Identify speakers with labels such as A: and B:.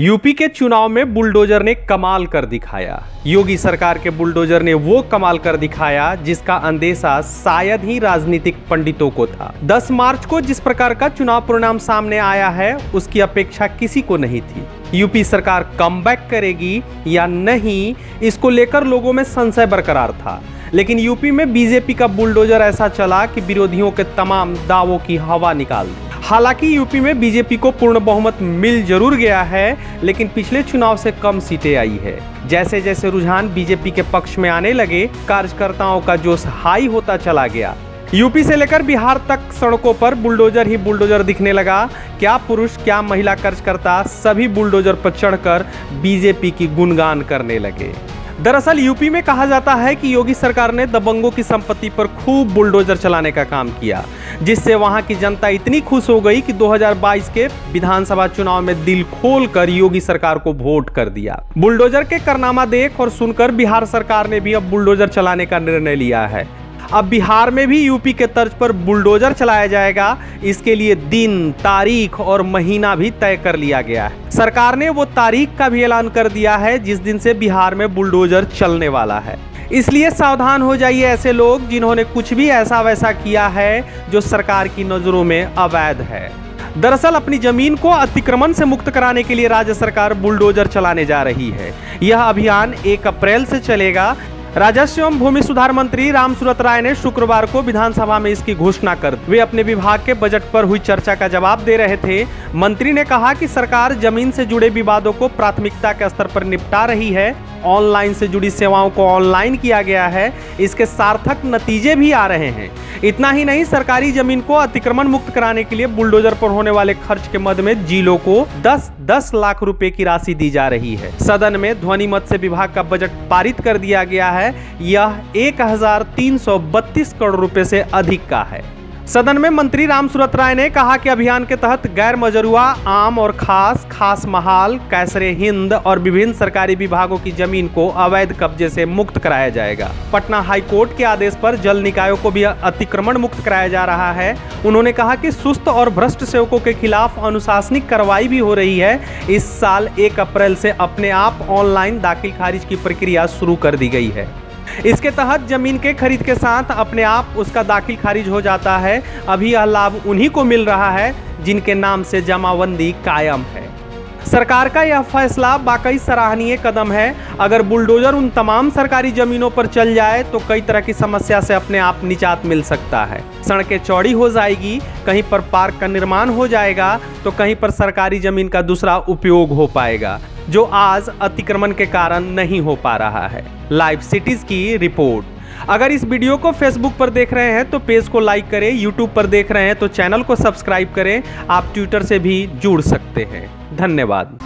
A: UP के चुनाव में बुलडोजर ने कमाल कर दिखाया। योगी सरकार के बुलडोजर ने वो कमाल कर दिखाया, जिसका अंदेशा शायद ही राजनीतिक पंडितों को था। 10 मार्च को जिस प्रकार का चुनाव परिणाम सामने आया है, उसकी अपेक्षा किसी को नहीं थी। यूपी सरकार कम करेगी या नहीं, इसको लेकर लोगों में संशय बरकरार था। लेकिन यूपी में बीजेपी का बुलडोजर ऐसा चला कि विरोधियों के तमाम दावों की हवा निकाल दी। हालाँकि यूपी में बीजेपी को पूर्ण बहुमत मिल ज़रूर गया है, लेकिन पिछले चुनाव से कम सीटें आई है। जैसे जैसे रुझान बीजेपी के पक्ष में आने लगे, कार्यकर्ताओं का जोश हाई होता चला गया। यूपी से लेकर बिहार तक सड़कों पर बुलडोजर ही बुलडोजर दिखने लगा। क्या पुरुष, क्या महिला कार्यकर्ता सभी बुलडोजर पर चढ़कर बीजेपी की गुणगान करने लगे। दरअसल यूपी में कहा जाता है कि योगी सरकार ने दबंगों की संपत्ति पर खूब बुलडोजर चलाने का काम किया, जिससे वहाँ की जनता इतनी खुश हो गई कि 2022 के विधानसभा चुनाव में दिल खोल कर योगी सरकार को वोट कर दिया। बुलडोजर के करनामा देख और सुनकर बिहार सरकार ने भी अब बुलडोजर चलाने का निर्णय लिया है। अब बिहार में भी यूपी के तर्ज पर बुलडोजर चलाया जाएगा। इसके लिए दिन, तारीख और महीना भी तय कर लिया गया है। सरकार ने वो तारीख का भी ऐलान कर दिया है, जिस दिन से बिहार में बुलडोजर चलने वाला है। इसलिए सावधान हो जाइए ऐसे लोग जिन्होंने कुछ भी ऐसा वैसा किया है, जो सरकार की नज़रों में अवैध है। दरअसल अपनी ज़मीन को अतिक्रमण से मुक्त कराने के लिए राज्य सरकार बुलडोजर चलाने जा रही है। यह अभियान एक अप्रैल से चलेगा राजस्व एवं भूमि सुधार मंत्री रामसूरत राय ने शुक्रवार को विधानसभा में इसकी घोषणा कर वे अपने विभाग के बजट पर हुई चर्चा का जवाब दे रहे थे। मंत्री ने कहा कि सरकार ज़मीन से जुड़े विवादों को प्राथमिकता के स्तर पर निपटा रही है। ऑनलाइन से जुड़ी सेवाओं को ऑनलाइन किया गया है। इसके सार्थक नतीजे भी आ रहे हैं। इतना ही नहीं, सरकारी ज़मीन को अतिक्रमण मुक्त कराने के लिए बुलडोजर पर होने वाले खर्च के मद में जिलों को दस दस लाख रूपए की राशि दी जा रही है। सदन में ध्वनि मत से विभाग का बजट पारित कर दिया गया है। यह एक हज़ार तीन सौ बत्तीस करोड़ रुपए से अधिक का है। सदन में मंत्री राम सूरत राय ने कहा कि अभियान के तहत गैर मजरुआ, आम और खास खास महाल, कैसरे हिंद और विभिन्न सरकारी विभागों की ज़मीन को अवैध कब्जे से मुक्त कराया जाएगा। पटना हाईकोर्ट के आदेश पर जल निकायों को भी अतिक्रमण मुक्त कराया जा रहा है। उन्होंने कहा कि सुस्त और भ्रष्ट सेवकों के खिलाफ अनुशासनिक कार्रवाई भी हो रही है। इस साल एक अप्रैल से अपने आप ऑनलाइन दाखिल खारिज की प्रक्रिया शुरू कर दी गई है। इसके तहत ज़मीन के खरीद के साथ अपने आप उसका दाखिल खारिज हो जाता है। अभी यह लाभ उन्हीं को मिल रहा है जिनके नाम से जमाबंदी कायम है। सरकार का यह फैसला वाकई सराहनीय कदम है। अगर बुलडोजर उन तमाम सरकारी जमीनों पर चल जाए तो कई तरह की समस्या से अपने आप निजात मिल सकता है। सड़कें चौड़ी हो जाएगी, कहीं पर पार्क का निर्माण हो जाएगा तो कहीं पर सरकारी ज़मीन का दूसरा उपयोग हो पाएगा। जो आज अतिक्रमण के कारण नहीं हो पा रहा है। लाइव सिटीज़ की रिपोर्ट। अगर इस वीडियो को फेसबुक पर देख रहे हैं तो पेज को लाइक करें यूट्यूब पर देख रहे हैं तो चैनल को सब्सक्राइब करें। आप ट्विटर से भी जुड़ सकते हैं। धन्यवाद।